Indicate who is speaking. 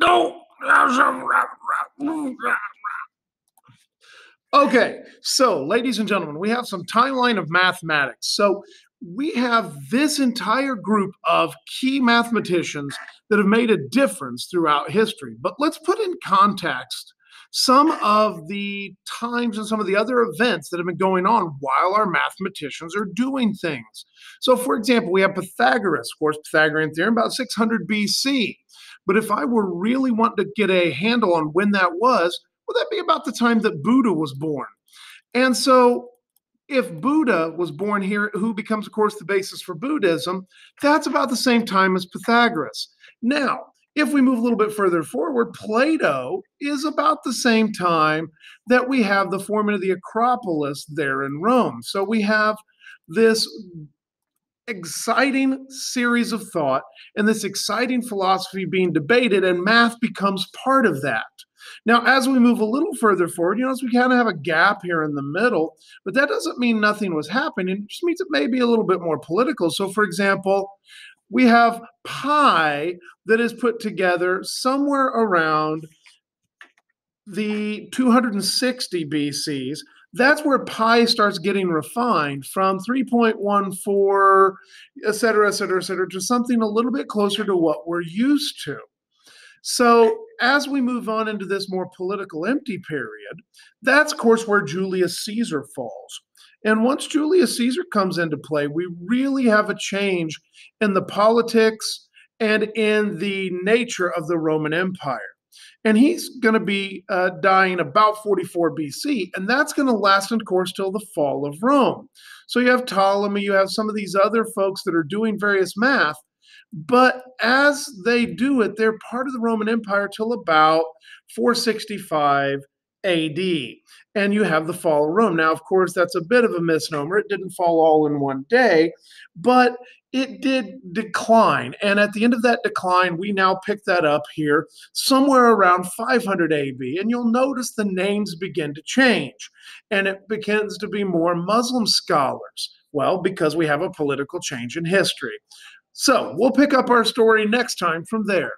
Speaker 1: No. Okay, so ladies and gentlemen, we have some timeline of mathematics. So we have this entire group of key mathematicians that have made a difference throughout history. But let's put in context some of the times and some of the other events that have been going on while our mathematicians are doing things. So, for example, we have Pythagoras, of course, Pythagorean theorem, about 600 BC. But if I were really wanting to get a handle on when that was, well, that'd be about the time that Buddha was born. And so if Buddha was born here, who becomes, of course, the basis for Buddhism, that's about the same time as Pythagoras. Now, if we move a little bit further forward, Plato is about the same time that we have the forming of the Acropolis there in Rome. So we have this exciting series of thought and this exciting philosophy being debated, and math becomes part of that. Now, as we move a little further forward, you notice we kind of have a gap here in the middle, but that doesn't mean nothing was happening. It just means it may be a little bit more political. So, for example, we have pi that is put together somewhere around the 260 BCs. That's where pi starts getting refined from 3.14, et cetera, et cetera, et cetera, to something a little bit closer to what we're used to. So, as we move on into this more political empty period, that's, of course, where Julius Caesar falls. And once Julius Caesar comes into play, we really have a change in the politics and in the nature of the Roman Empire. And he's going to be uh, dying about 44 BC, and that's going to last, of course, till the fall of Rome. So you have Ptolemy, you have some of these other folks that are doing various math, but as they do it, they're part of the Roman Empire till about 465 AD. And you have the fall of Rome. Now, of course, that's a bit of a misnomer. It didn't fall all in one day, but it did decline. And at the end of that decline, we now pick that up here somewhere around 500 AD. And you'll notice the names begin to change and it begins to be more Muslim scholars. Well, because we have a political change in history. So we'll pick up our story next time from there.